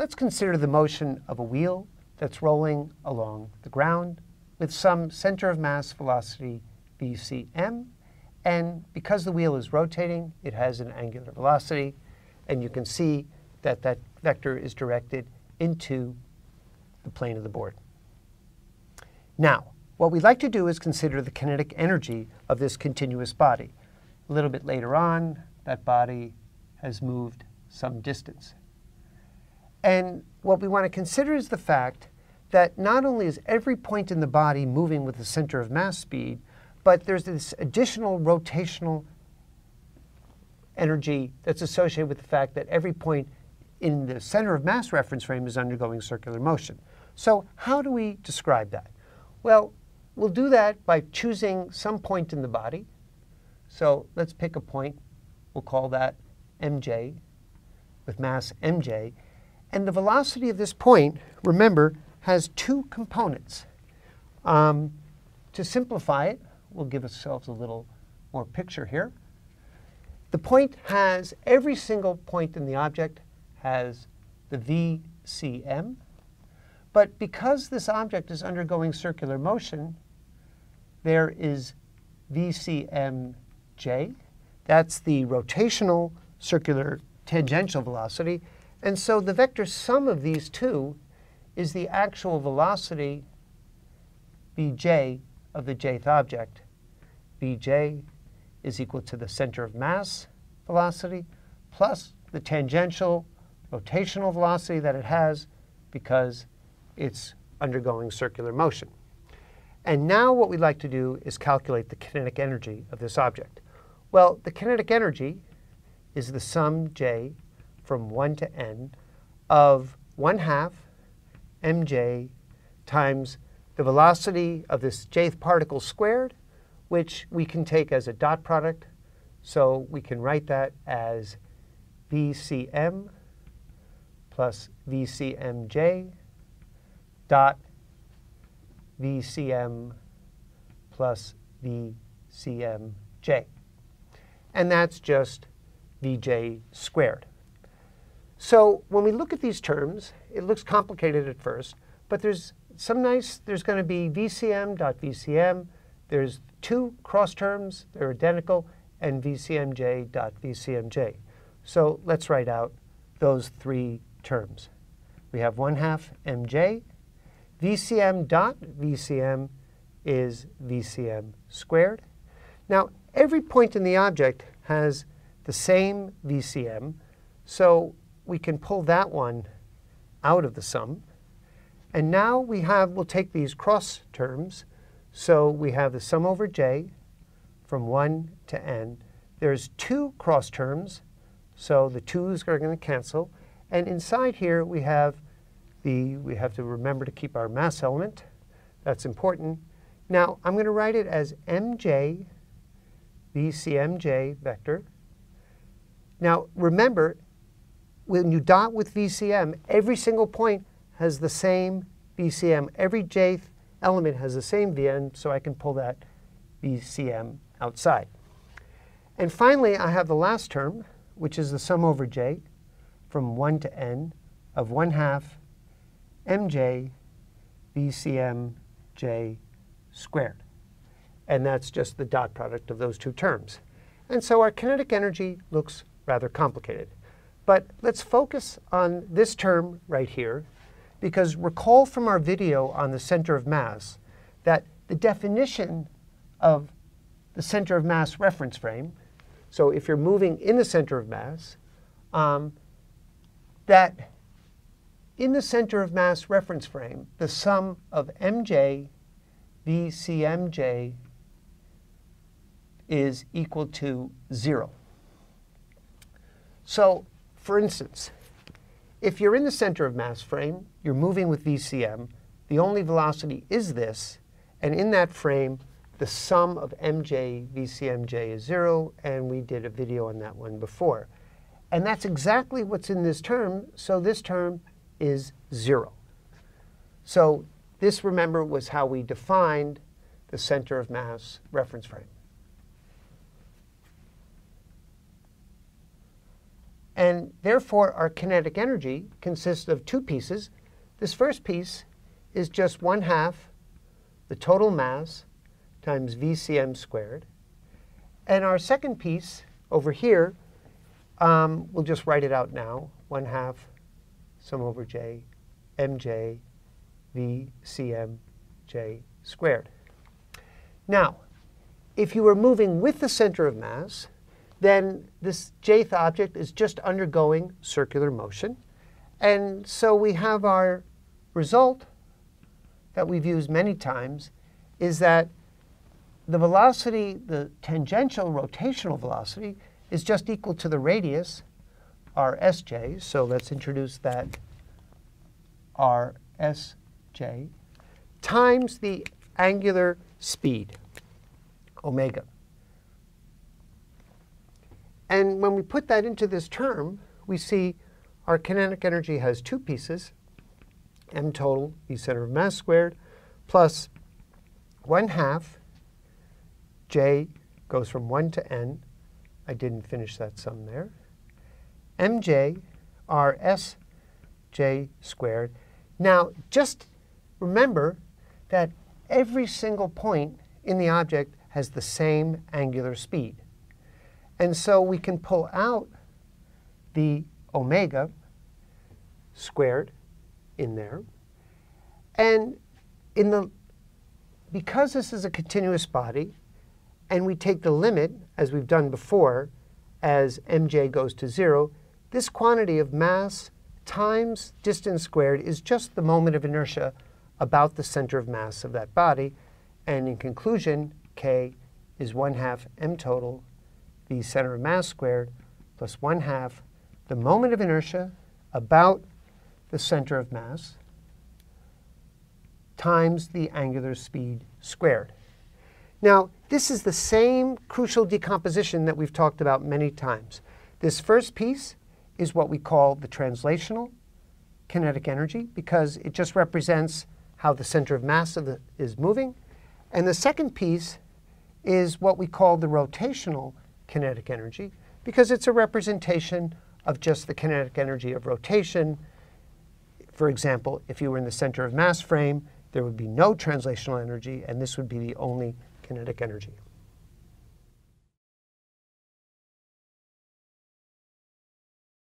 let's consider the motion of a wheel that's rolling along the ground with some center of mass velocity vcm. And because the wheel is rotating, it has an angular velocity. And you can see that that vector is directed into the plane of the board. Now, what we'd like to do is consider the kinetic energy of this continuous body. A little bit later on, that body has moved some distance. And what we want to consider is the fact that not only is every point in the body moving with the center of mass speed, but there's this additional rotational energy that's associated with the fact that every point in the center of mass reference frame is undergoing circular motion. So how do we describe that? Well, we'll do that by choosing some point in the body. So let's pick a point. We'll call that mj with mass mj. And the velocity of this point, remember, has two components. Um, to simplify it, we'll give ourselves a little more picture here. The point has, every single point in the object has the VCM. But because this object is undergoing circular motion, there is VCMJ. That's the rotational circular tangential velocity. And so the vector sum of these two is the actual velocity Vj of the jth object. Vj is equal to the center of mass velocity plus the tangential rotational velocity that it has because it's undergoing circular motion. And now what we'd like to do is calculate the kinetic energy of this object. Well, the kinetic energy is the sum j from 1 to n of 1 half mj times the velocity of this jth particle squared, which we can take as a dot product. So we can write that as VCM plus VCMJ dot VCM plus VCMJ. And that's just VJ squared. So when we look at these terms, it looks complicated at first, but there's some nice, there's going to be VCM dot VCM. There's two cross terms, they're identical, and VCMJ dot VCMJ. So let's write out those three terms. We have 1 half mj. VCM dot VCM is VCM squared. Now, every point in the object has the same VCM, so we can pull that one out of the sum. And now we have, we'll take these cross terms. So we have the sum over j from 1 to n. There's two cross terms, so the 2's are going to cancel. And inside here, we have the, we have to remember to keep our mass element. That's important. Now, I'm going to write it as mj, VCMJ vector. Now, remember, when you dot with VCM, every single point has the same VCM. Every jth element has the same VN, so I can pull that VCM outside. And finally, I have the last term, which is the sum over j from 1 to n of 1 half mj VCM j squared. And that's just the dot product of those two terms. And so our kinetic energy looks rather complicated. But let's focus on this term right here, because recall from our video on the center of mass that the definition of the center of mass reference frame, so if you're moving in the center of mass, um, that in the center of mass reference frame, the sum of mj VCMJ is equal to 0. So for instance, if you're in the center of mass frame, you're moving with VCM, the only velocity is this, and in that frame, the sum of mj VCMJ is 0, and we did a video on that one before. And that's exactly what's in this term, so this term is 0. So this, remember, was how we defined the center of mass reference frame. And therefore, our kinetic energy consists of two pieces. This first piece is just 1 half the total mass times VCM squared. And our second piece over here, um, we'll just write it out now, 1 half sum over j mj VCM j squared. Now, if you were moving with the center of mass, then this jth object is just undergoing circular motion. And so we have our result that we've used many times is that the velocity, the tangential rotational velocity, is just equal to the radius, r sj. So let's introduce that r sj times the angular speed, omega. And when we put that into this term, we see our kinetic energy has two pieces, m total, v center of mass squared, plus 1 half j goes from 1 to n. I didn't finish that sum there. mj r s j squared. Now, just remember that every single point in the object has the same angular speed. And so we can pull out the omega squared in there. And in the, because this is a continuous body, and we take the limit, as we've done before, as mj goes to 0, this quantity of mass times distance squared is just the moment of inertia about the center of mass of that body. And in conclusion, k is 1 half m total the center of mass squared plus 1 half the moment of inertia about the center of mass times the angular speed squared. Now, this is the same crucial decomposition that we've talked about many times. This first piece is what we call the translational kinetic energy because it just represents how the center of mass of the, is moving. And the second piece is what we call the rotational kinetic energy because it's a representation of just the kinetic energy of rotation. For example, if you were in the center of mass frame, there would be no translational energy, and this would be the only kinetic energy.